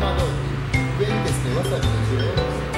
のあの上にですねわさびの汁を